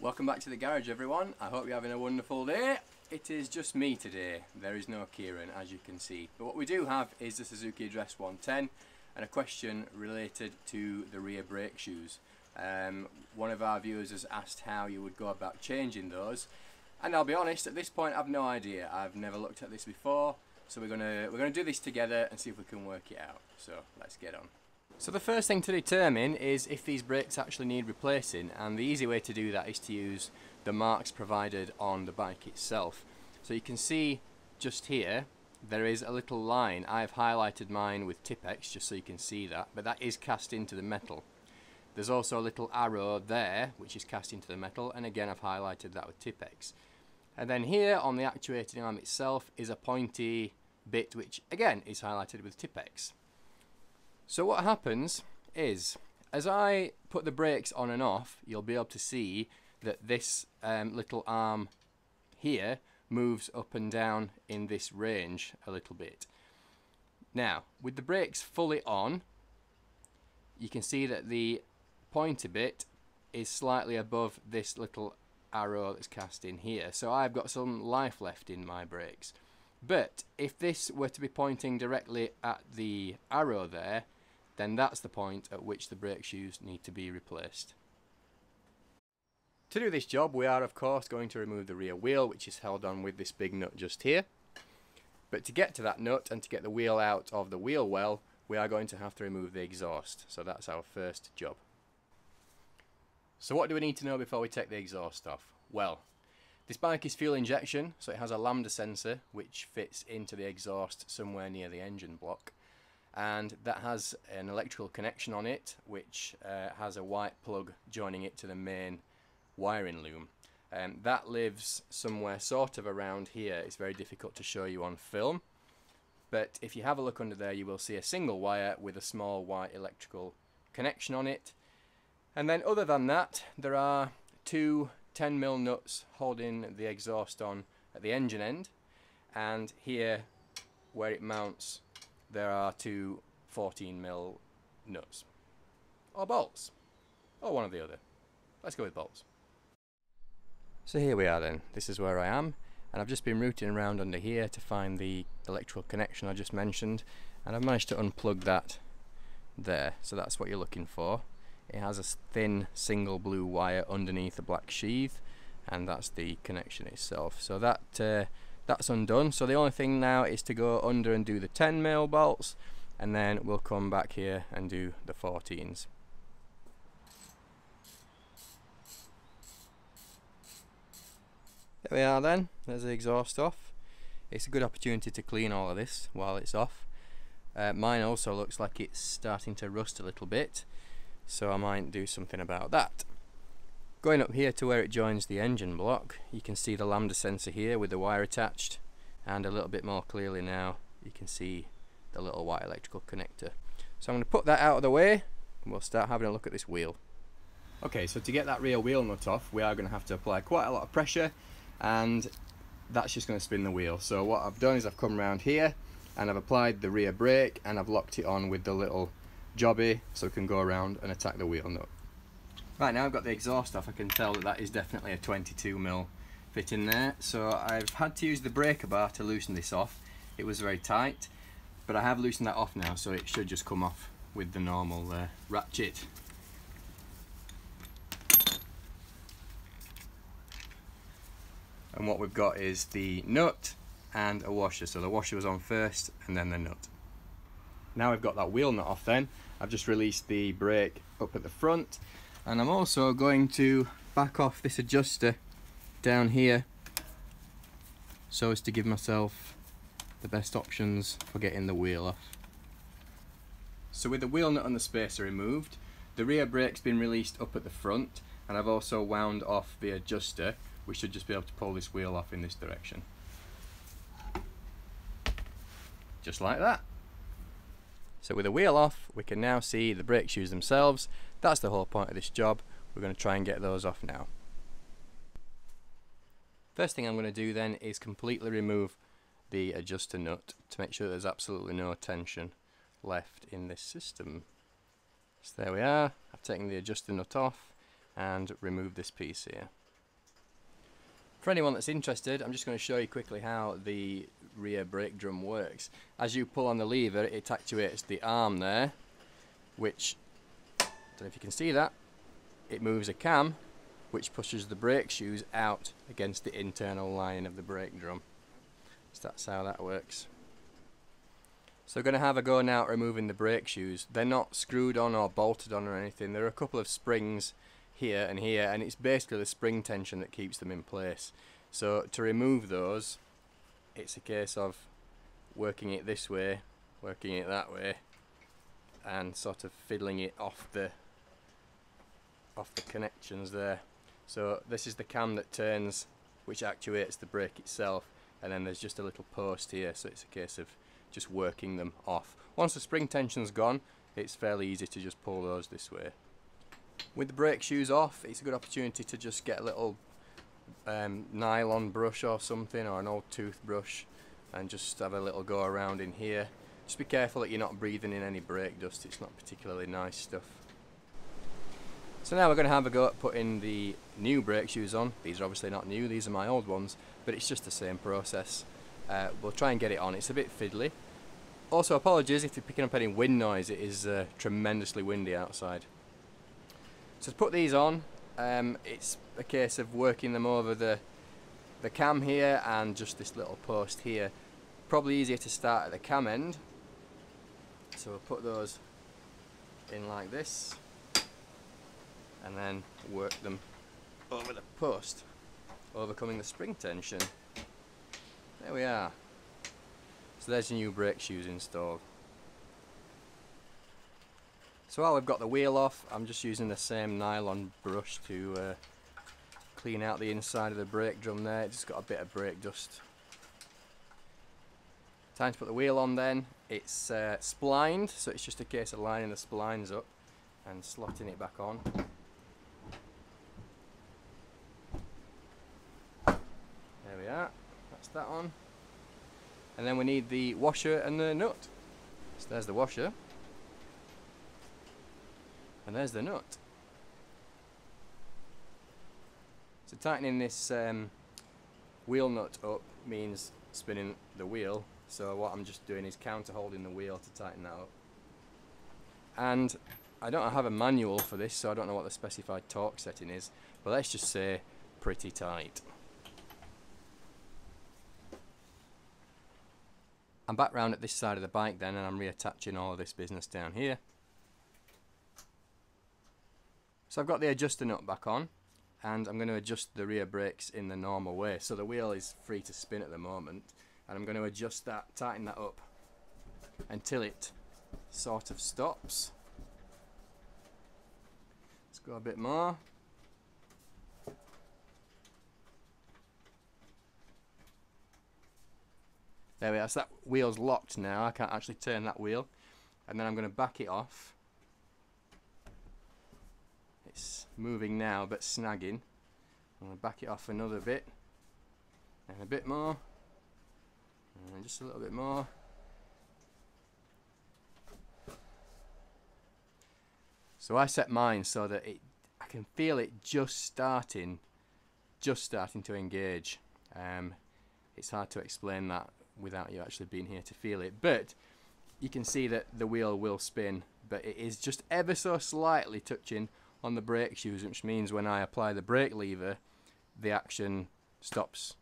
Welcome back to the garage everyone. I hope you're having a wonderful day. It is just me today. There is no Kieran as you can see. But what we do have is the Suzuki Address 110 and a question related to the rear brake shoes. Um, one of our viewers has asked how you would go about changing those and I'll be honest at this point I've no idea. I've never looked at this before so we're gonna we're gonna do this together and see if we can work it out. So let's get on. So the first thing to determine is if these brakes actually need replacing and the easy way to do that is to use the marks provided on the bike itself. So you can see just here there is a little line. I've highlighted mine with Tipp-Ex just so you can see that but that is cast into the metal. There's also a little arrow there which is cast into the metal and again I've highlighted that with Tipp-Ex. And then here on the actuating arm itself is a pointy bit which again is highlighted with Tipp-Ex. So what happens is, as I put the brakes on and off, you'll be able to see that this um, little arm here moves up and down in this range a little bit. Now, with the brakes fully on, you can see that the pointer bit is slightly above this little arrow that's cast in here. So I've got some life left in my brakes. But if this were to be pointing directly at the arrow there, then that's the point at which the brake shoes need to be replaced. To do this job we are of course going to remove the rear wheel which is held on with this big nut just here. But to get to that nut and to get the wheel out of the wheel well we are going to have to remove the exhaust. So that's our first job. So what do we need to know before we take the exhaust off? Well, this bike is fuel injection, so it has a lambda sensor which fits into the exhaust somewhere near the engine block and that has an electrical connection on it which uh, has a white plug joining it to the main wiring loom. Um, that lives somewhere sort of around here. It's very difficult to show you on film but if you have a look under there you will see a single wire with a small white electrical connection on it and then other than that there are two 10mm nuts holding the exhaust on at the engine end and here where it mounts there are two 14 mil nuts. Or bolts. Or one or the other. Let's go with bolts. So here we are then. This is where I am and I've just been rooting around under here to find the electrical connection I just mentioned and I've managed to unplug that there. So that's what you're looking for. It has a thin single blue wire underneath a black sheath and that's the connection itself. So that uh, that's undone. So the only thing now is to go under and do the 10 mil bolts and then we'll come back here and do the 14s there we are then. There's the exhaust off. It's a good opportunity to clean all of this while it's off. Uh, mine also looks like it's starting to rust a little bit so I might do something about that Going up here to where it joins the engine block, you can see the lambda sensor here with the wire attached, and a little bit more clearly now, you can see the little white electrical connector. So I'm going to put that out of the way, and we'll start having a look at this wheel. Okay, so to get that rear wheel nut off, we are going to have to apply quite a lot of pressure, and that's just going to spin the wheel. So what I've done is I've come around here, and I've applied the rear brake, and I've locked it on with the little jobby, so it can go around and attack the wheel nut. Right now I've got the exhaust off, I can tell that that is definitely a 22mm fit in there. So I've had to use the breaker bar to loosen this off. It was very tight, but I have loosened that off now so it should just come off with the normal uh, ratchet. And what we've got is the nut and a washer. So the washer was on first and then the nut. Now we've got that wheel nut off then, I've just released the brake up at the front and I'm also going to back off this adjuster down here so as to give myself the best options for getting the wheel off. So with the wheel nut and the spacer removed, the rear brake's been released up at the front and I've also wound off the adjuster we should just be able to pull this wheel off in this direction. Just like that. So with the wheel off, we can now see the brake shoes themselves. That's the whole point of this job. We're going to try and get those off now. First thing I'm going to do then is completely remove the adjuster nut to make sure there's absolutely no tension left in this system. So there we are. I've taken the adjuster nut off and removed this piece here. For anyone that's interested, I'm just going to show you quickly how the rear brake drum works. As you pull on the lever, it actuates the arm there, which, I don't know if you can see that, it moves a cam, which pushes the brake shoes out against the internal line of the brake drum. So that's how that works. So we're going to have a go now at removing the brake shoes. They're not screwed on or bolted on or anything. There are a couple of springs here and here and it's basically the spring tension that keeps them in place. So to remove those it's a case of working it this way working it that way and sort of fiddling it off the off the connections there. So this is the cam that turns which actuates the brake itself and then there's just a little post here so it's a case of just working them off. Once the spring tension's gone it's fairly easy to just pull those this way with the brake shoes off, it's a good opportunity to just get a little um, nylon brush or something, or an old toothbrush, and just have a little go around in here. Just be careful that you're not breathing in any brake dust, it's not particularly nice stuff. So now we're going to have a go at putting the new brake shoes on. These are obviously not new, these are my old ones, but it's just the same process. Uh, we'll try and get it on, it's a bit fiddly. Also apologies if you're picking up any wind noise, it is uh, tremendously windy outside. So to put these on, um, it's a case of working them over the the cam here and just this little post here. Probably easier to start at the cam end. So we'll put those in like this and then work them over the post, overcoming the spring tension. There we are. So there's your new brake shoes installed. So while we've got the wheel off, I'm just using the same nylon brush to uh, clean out the inside of the brake drum there. It's just got a bit of brake dust. Time to put the wheel on then. It's uh, splined, so it's just a case of lining the splines up and slotting it back on. There we are, that's that on. And then we need the washer and the nut. So there's the washer. And there's the nut. So tightening this um, wheel nut up means spinning the wheel. So what I'm just doing is counter holding the wheel to tighten that up. And I don't have a manual for this, so I don't know what the specified torque setting is. But let's just say pretty tight. I'm back round at this side of the bike then and I'm reattaching all of this business down here. So I've got the adjuster nut back on and I'm going to adjust the rear brakes in the normal way. So the wheel is free to spin at the moment and I'm going to adjust that, tighten that up until it sort of stops. Let's go a bit more. There we are, so that wheel's locked now, I can't actually turn that wheel. And then I'm going to back it off it's moving now but snagging. I'm going to back it off another bit and a bit more and just a little bit more. So I set mine so that it I can feel it just starting just starting to engage. Um, it's hard to explain that without you actually being here to feel it but you can see that the wheel will spin but it is just ever so slightly touching on the brake shoes, which means when I apply the brake lever, the action stops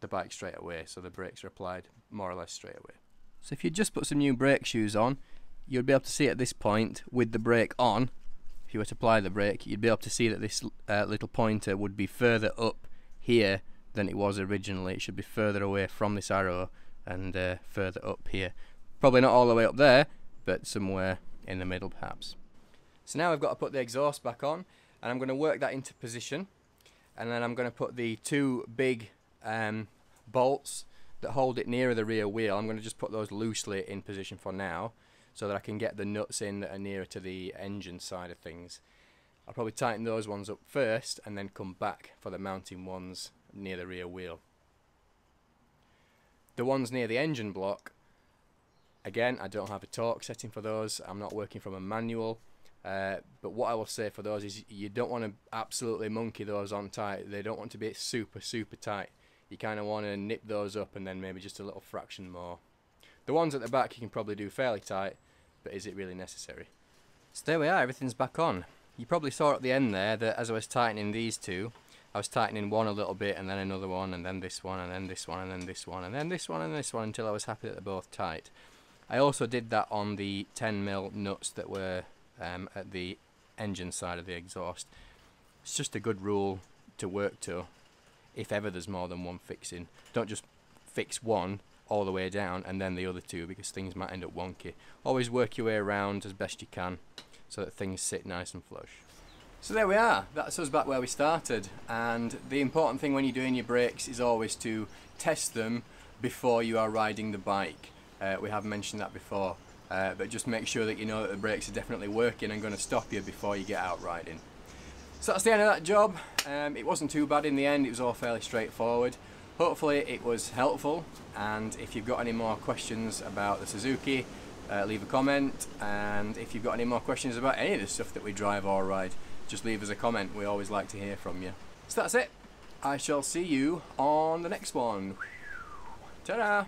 the bike straight away. So the brakes are applied more or less straight away. So if you just put some new brake shoes on, you'll be able to see at this point with the brake on, if you were to apply the brake, you'd be able to see that this uh, little pointer would be further up here than it was originally. It should be further away from this arrow and uh, further up here. Probably not all the way up there, but somewhere in the middle perhaps. So now I've got to put the exhaust back on and I'm going to work that into position and then I'm going to put the two big um, bolts that hold it nearer the rear wheel. I'm going to just put those loosely in position for now so that I can get the nuts in that are nearer to the engine side of things. I'll probably tighten those ones up first and then come back for the mounting ones near the rear wheel. The ones near the engine block, again I don't have a torque setting for those, I'm not working from a manual Uh, but what I will say for those is you don't want to absolutely monkey those on tight. They don't want to be super, super tight. You kind of want to nip those up and then maybe just a little fraction more. The ones at the back you can probably do fairly tight, but is it really necessary? So there we are, everything's back on. You probably saw at the end there that as I was tightening these two, I was tightening one a little bit and then another one and then this one and then this one and then this one and then this one and this one until I was happy that they're both tight. I also did that on the 10mm nuts that were um, at the engine side of the exhaust. It's just a good rule to work to if ever there's more than one fixing. Don't just fix one all the way down and then the other two because things might end up wonky. Always work your way around as best you can so that things sit nice and flush. So there we are, that's us back where we started and the important thing when you're doing your brakes is always to test them before you are riding the bike. Uh, we have mentioned that before, uh, but just make sure that you know that the brakes are definitely working and going to stop you before you get out riding. So that's the end of that job. Um, it wasn't too bad in the end, it was all fairly straightforward. Hopefully it was helpful and if you've got any more questions about the Suzuki, uh, leave a comment and if you've got any more questions about any of the stuff that we drive or ride, just leave us a comment. We always like to hear from you. So that's it. I shall see you on the next one. Ta-da!